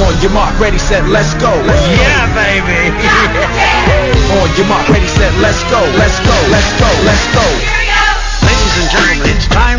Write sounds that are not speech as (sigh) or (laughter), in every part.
On your mark, ready, set, let's go. Yeah, baby. (laughs) On your mark, ready, set, let's go. Let's go, let's go, let's go. Ladies and gentlemen, it's time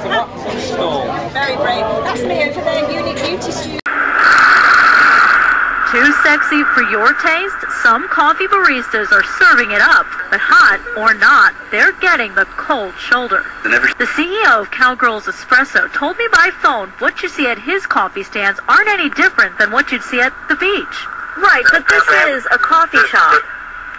Very brave. That's me over there, Unique Beauty Studio. Too sexy for your taste? Some coffee baristas are serving it up. But hot or not, they're getting the cold shoulder. The CEO of Cowgirls Espresso told me by phone what you see at his coffee stands aren't any different than what you'd see at the beach. Right, but this is a coffee shop.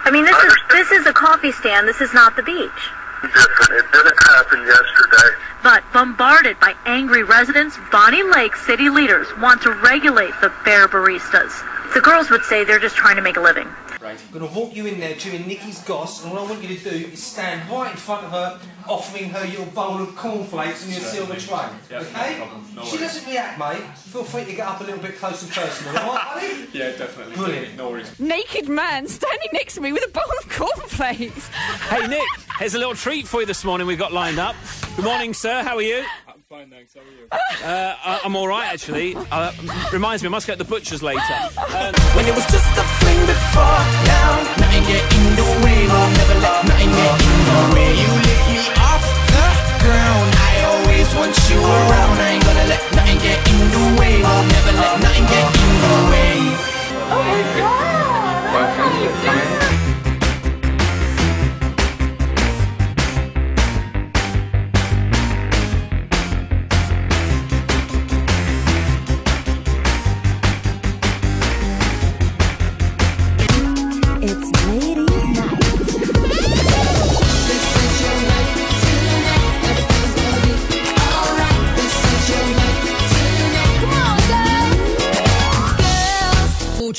I mean, this is this is a coffee stand. This is not the beach. Different. It didn't happen yesterday. But bombarded by angry residents, Bonney Lake city leaders want to regulate the bare baristas. The girls would say they're just trying to make a living. Right, I'm going to walk you in there during Nikki's goss, and all I want you to do is stand right in front of her, offering her your bowl of cornflakes and your silver tray. okay? she doesn't react, mate. Feel free to get up a little bit close and personal, alright, buddy? (laughs) Yeah, definitely. Brilliant. No worries. Naked man standing next to me with a bowl of cornflakes. (laughs) Hey Nick, here's a little treat for you this morning we've got lined up. Good morning, sir. How are you? I'm fine, thanks. How are you? Uh, I- I'm all right, actually. Uh, reminds me, I must go to the butcher's later. Um, (laughs) When it was just a fling before now, nothing get in the way. I'll never let nothing get in the way. You lift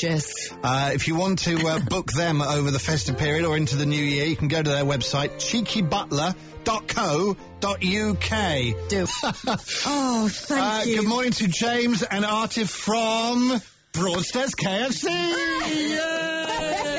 Gorgeous. Uh, if you want to uh, (laughs) book them over the festive period or into the new year, you can go to their website, cheekybutler.co.uk. Do. (laughs) oh, thank Uh, you. good morning to James and Artie from Broadstairs KFC. (laughs)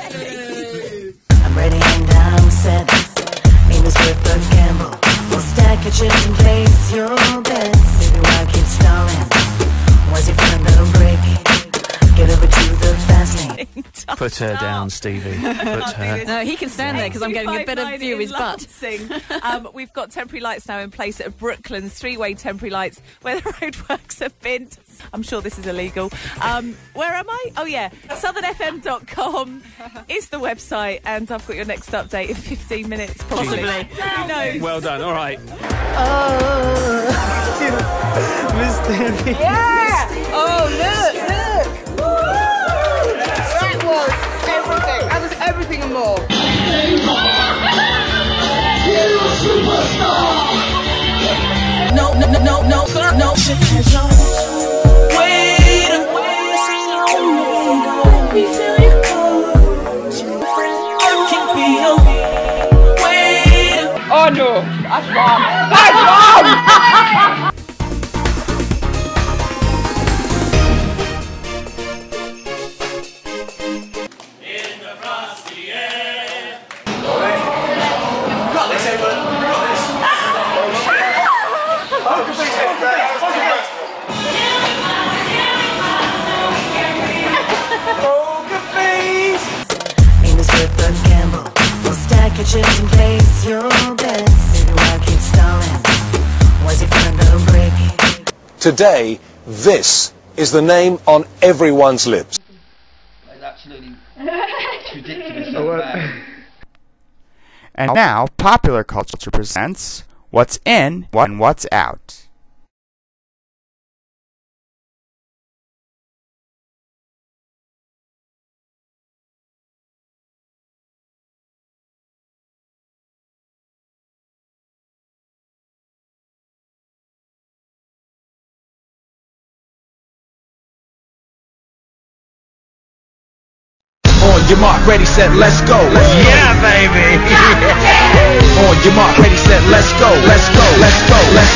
put her down, Stevie. (laughs) Put her. No, he can stand there because I'm getting a better 259 view of his in butt. Lansing. um, we've got temporary lights now in place at Brooklands, three-way temporary lights where the (laughs) roadworks have been. I'm sure this is illegal. Um, where am I? Oh yeah, southernfm.com is the website, and I've got your next update in 15 minutes, possibly. Who knows? Well done. All right. (laughs) Yeah. Oh, look, look. Everything and more. No, no, no, no, no, no, no. Wait a Let me feel you close. I can be your wait. Oh no, that's wrong. That's Aim is worth the. We'll stack your chips and place your bets. Baby, why keep stalling? Why's your friend gonna break? Today, this is the name on everyone's lips. (laughs) And now, Popular Culture presents What's In and What's Out. Your mark, ready, set, let's go. Yeah, baby. (laughs) On your mark, ready, set, let's go. Let's go. Let's go. Let's go.